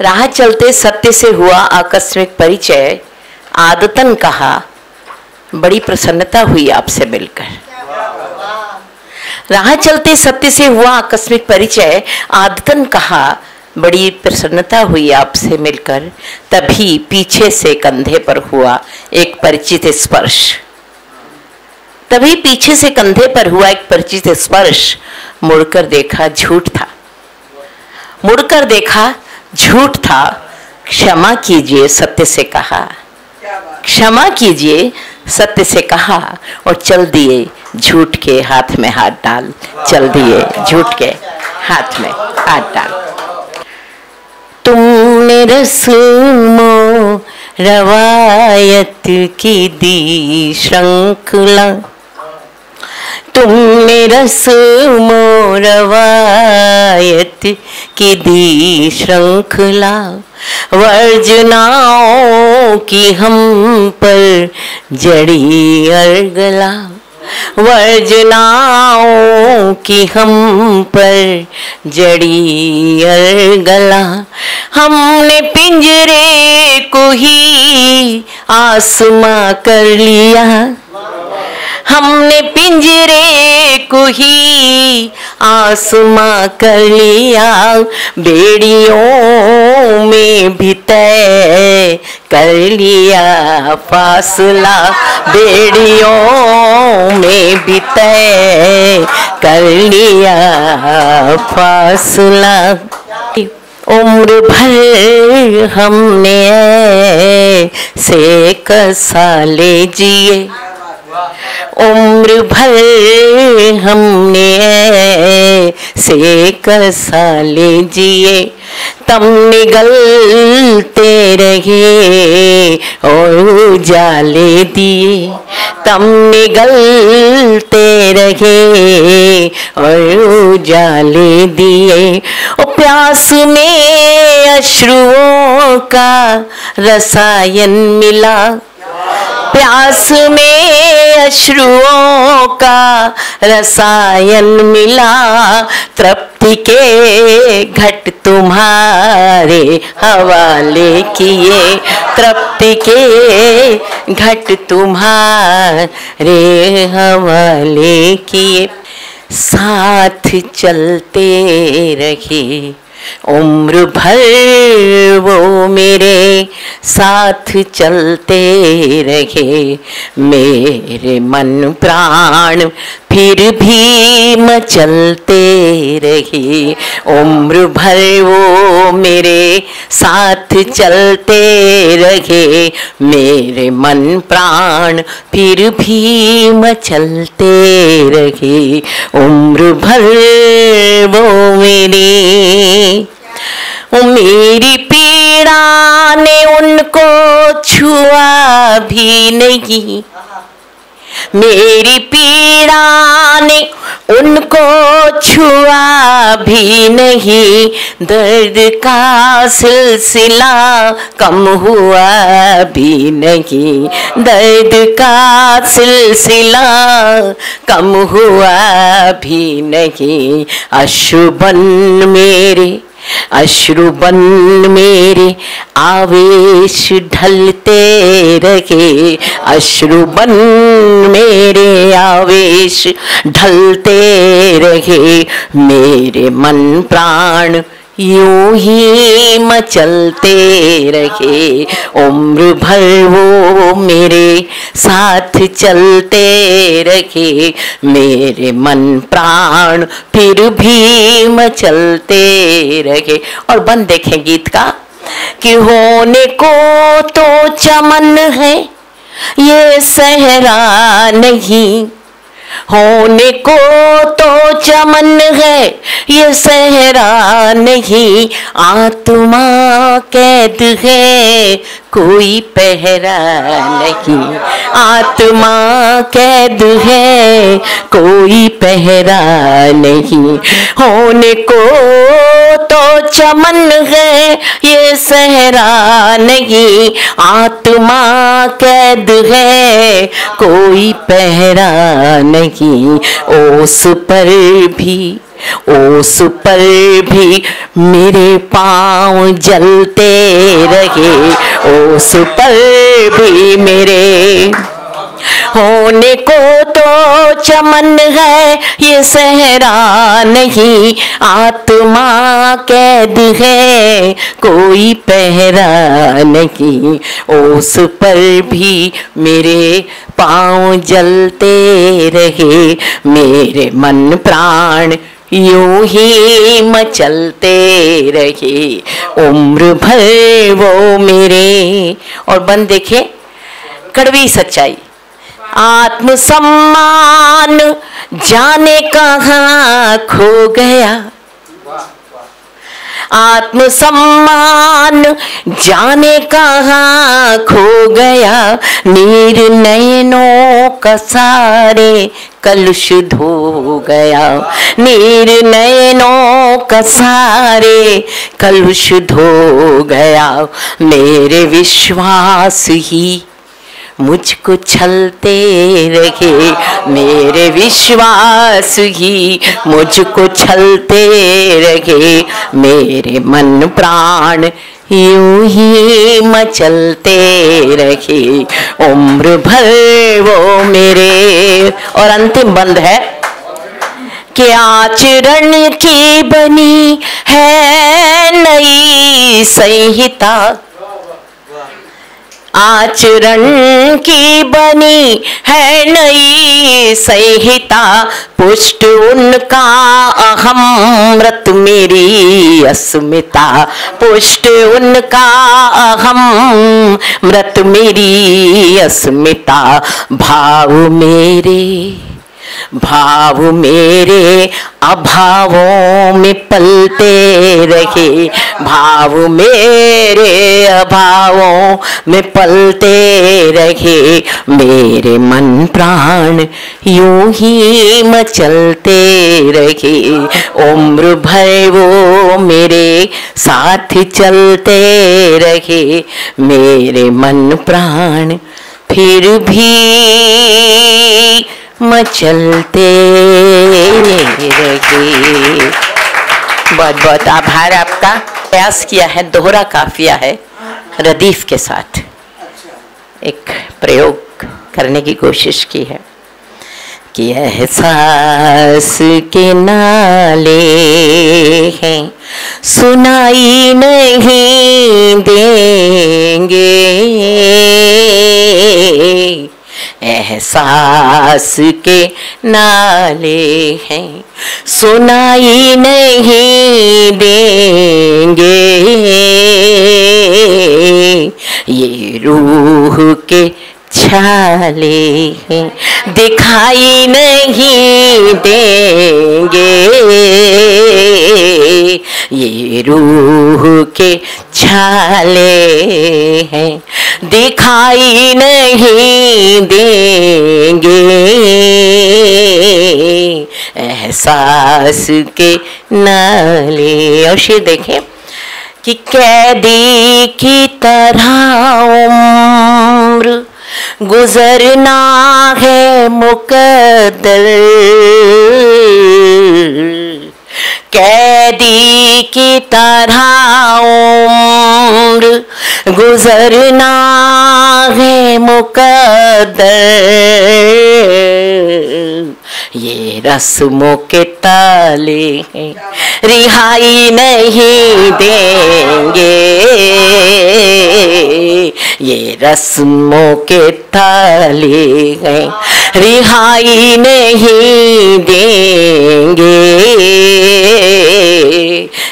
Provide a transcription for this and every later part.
राह चलते सत्य से हुआ आकस्मिक परिचय, आदतन कहा, बड़ी प्रसन्नता हुई आपसे मिलकर। राह चलते सत्य से हुआ आकस्मिक परिचय, आदतन कहा, बड़ी प्रसन्नता हुई आपसे मिलकर। तभी पीछे से कंधे पर हुआ एक परिचित स्पर्श। तभी पीछे से कंधे पर हुआ एक परिचित स्पर्श मुड़कर देखा झूठ था। मुड़कर देखा झूठ था, क्षमा कीजिए, सत्य से कहा। क्षमा कीजिए, सत्य से कहा और चल दिए, झूठ के हाथ में हाथ डाल। चल दिए, झूठ के हाथ में हाथ डाल। तुमने रस्मो, रवायत की दी श्रृंखला। तुमने रस्मो, रवायत की दी श्रृंखला, वर्जनाओं की हम पर जड़ी अर्गला। वर्जनाओं की हम पर जड़ी अर्गला। हमने पिंजरे को ही आसमां कर लिया। हमने पिंजरे को ही आसमां कर लिया। बेड़ियों में भी तय कर लिया फासला। बेड़ियों में भी तय कर लिया फासला। उम्र भर हमने से कसाले जिए। उम्र भर हमने से कसाले जिए तम निगलते रहे और जाले दिए। तम निगलते रहे और जाले दिए। और प्यास में अश्रुओं का रसायन मिला। प्यास में अश्रुओं का रसायन मिला। तृप्ति के घट तुम्हारे हवाले किए। तृप्ति के घट तुम्हारे हवाले किए। साथ चलते रहे उम्र भर वो मेरे साथ चलते रहे। मेरे मन प्राण फिर भी मचलते रहे। उम्र भर वो मेरे साथ चलते रहे। मेरे मन प्राण फिर भी मचलते रहे। उम्र भर वो मेरे मेरी पीड़ा ने उनको छुआ भी नहीं। मेरी पीड़ा ने उनको छुआ भी नहीं। दर्द का सिलसिला कम हुआ भी नहीं। दर्द का सिलसिला कम हुआ भी नहीं। अशुबन मेरे अश्रुबन मेरे आवेश ढलते रहे। अश्रुबन मेरे आवेश ढलते रहे। मेरे मन प्राण यूँ ही मचलते रहे। उम्र भर वो मेरे साथ चलते रहे। मेरे मन प्राण फिर भी मचलते रहे। और बंद देखें गीत का। कि होने को तो चमन है, ये सहरा नहीं। होने को तो चमन है, ये सहरा नहीं। आत्मा कैद है कोई पहरा नहीं। आत्मा कैद है, कोई पहरा नहीं। होने को तो चमन है, ये सहरा नहीं। आत्मा कैद है, कोई पहरा नहीं। ओस पर भी, ओस पर भी मेरे पाँव जलते रहे। ओस पर भी मेरे। होने को तो चमन है, ये सहरा नहीं, आत्मा कैद है, कोई पहरा नहीं। उस पर भी मेरे, पाँव जलते रहे, मेरे मन प्राण यूँ ही मचलते रहे। उम्र भर वो मेरे, और बन देखे, कड़वी सच्चाई। आत्मसम्मान जाने कहाँ खो गया। आत्मसम्मान। जाने कहाँ खो गया? नीर नयनों का सारे कलुष धो गया। नीर नयनों का सारे कलुष धो गया। मेरे विश्वास ही मुझको छलते रहे, मेरे विश्वास ही मुझको छलते रहे। मेरे मन प्राण यूँ ही मचलते रहे। उम्र भर वो मेरे, और अंतिम बंद है। कि आचरण की बनी है नई संहिता। आचरण की बनी है नई संहिता। पुष्ट उनका अहम मेरी अस्मिता। पुष्ट उनका अहम मृत मेरी अस्मिता। भाव मेरे भाव मेरे अभावों में पलते रहे। भाव मेरे अभावों में पलते रहे। मेरे मन प्राण यूँ ही मचलते रहे। उम्र भर वो मेरे साथ चलते रहे। मेरे मन प्राण फिर भी मचलते बहुत बहुत आभार आपका। प्रयास किया है, दोहरा काफिया है रदीफ के साथ। एक प्रयोग करने की कोशिश की है कि एहसास के नाले हैं। सुनाई नहीं देंगे। एहसास के नाले हैं। सुनाई नहीं देंगे। ये रूह के छाले हैं। दिखाई नहीं देंगे। ये रूह के छाले हैं। दिखाई नहीं देंगे। एहसास के नाले। और शेर देखें कि कैदी की तरह उम्र गुजरना है मुकदर कैदी की तरह उम्र गुजरना है मुकदर ये रस्मों के ताले रिहाई नहीं देंगे। ये रस्मों के ताले हैं रिहाई नहीं देंगे।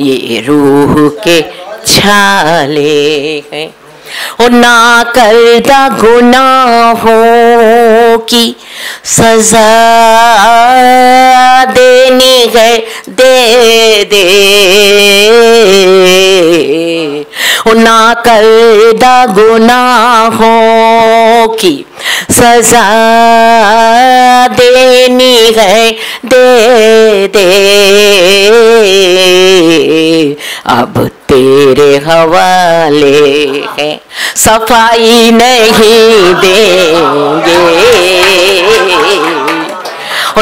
ये रूह के छाले हैं। और ना करदा गुनाहों की सजा देनी है, दे दे। ना करदा गुनाहों की सजा देनी है, दे दे। अब तेरे हवाले है, सफ़ाई नहीं देंगे।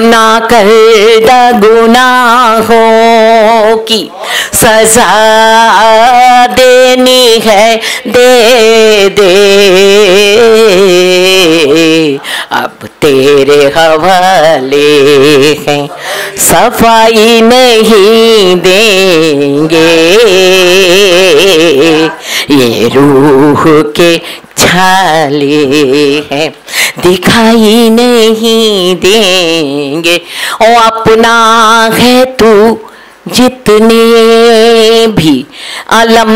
ना कर गुनाहों की सजा देनी है, दे दे। अब तेरे हवाले हैं, सफ़ाई नहीं देंगे। ये रूह के छाले हैं, दिखाई नहीं देंगे। ओ, अपना है तू जितने भी अलम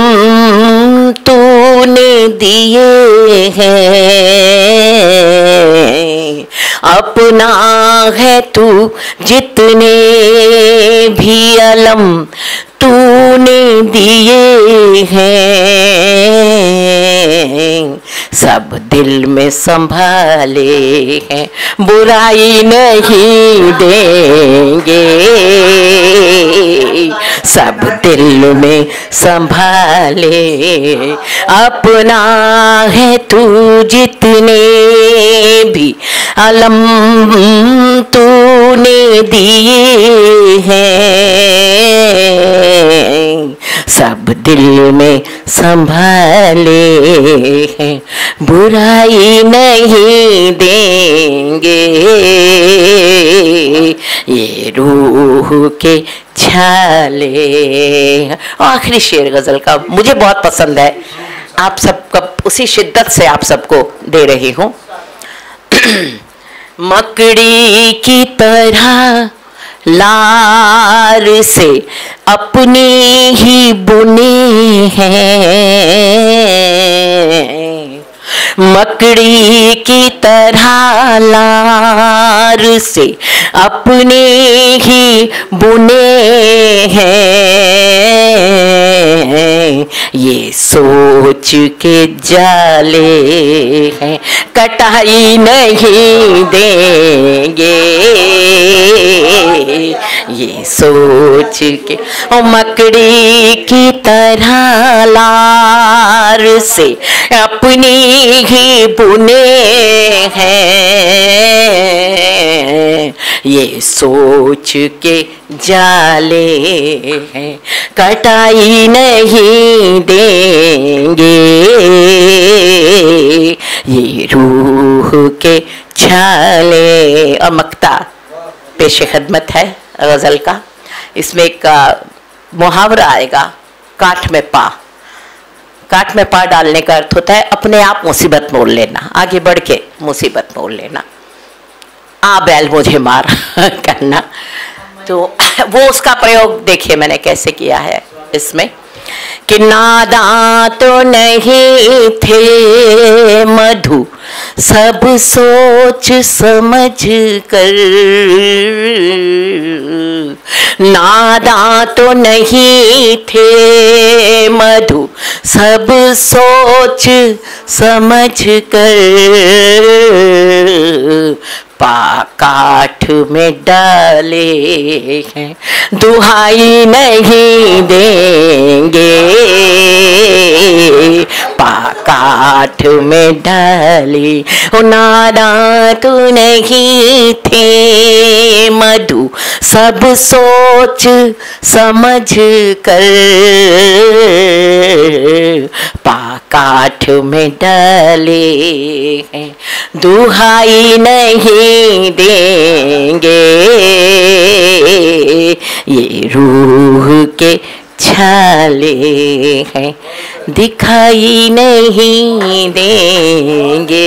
तूने दिए हैं, अपना है तू जितने भी अलम तूने दिए हैं। सब दिल में संभाले हैं, बुराई नहीं देंगे। सब दिल में संभाले, अपना है तू जितने भी अलम तूने दिए हैं। सब दिल में संभाले हैं। बुराई नहीं देंगे। ये रूह के छाले आखिरी शेर गज़ल का मुझे बहुत पसंद है। आप सबका उसी शिद्दत से आप सबको दे रही हूँ। मकड़ी की तरह लार से अपने ही बुने हैं। मकड़ी की तरह लार से अपने ही बुने हैं। ये सोच के जाले हैं। कटाई नहीं देंगे। ये सोच के ओ मकड़ी की तरह लार से अपनी ही बुने हैं। ये सोच के जाले हैं। कटाई नहीं देंगे। ये रूह के छाले। और मक्ता पेश खदमत है गज़ल का। इसमें एक मुहावरा आएगा, काठ में पा। काठ में पा डालने का अर्थ होता है, अपने आप मुसीबत मोड़ लेना। आगे बढ़ के मुसीबत मोड़ लेना। आ बैल मुझे मार करना। तो वो उसका प्रयोग देखिए मैंने कैसे किया है इसमें। कि नादा तो नहीं थे मधु, सब सोच समझ कर। नादा तो नहीं थे मधु, सब सोच समझ कर। काठ में डाले हैं, दुहाई नहीं देंगे। पा काठ में डाले नारा तू नहीं थे। मधु सब सोच समझ कर। पा काठ में डाले हैं, दुहाई नहीं देंगे। ये रूह के छाले हैं, दिखाई नहीं देंगे।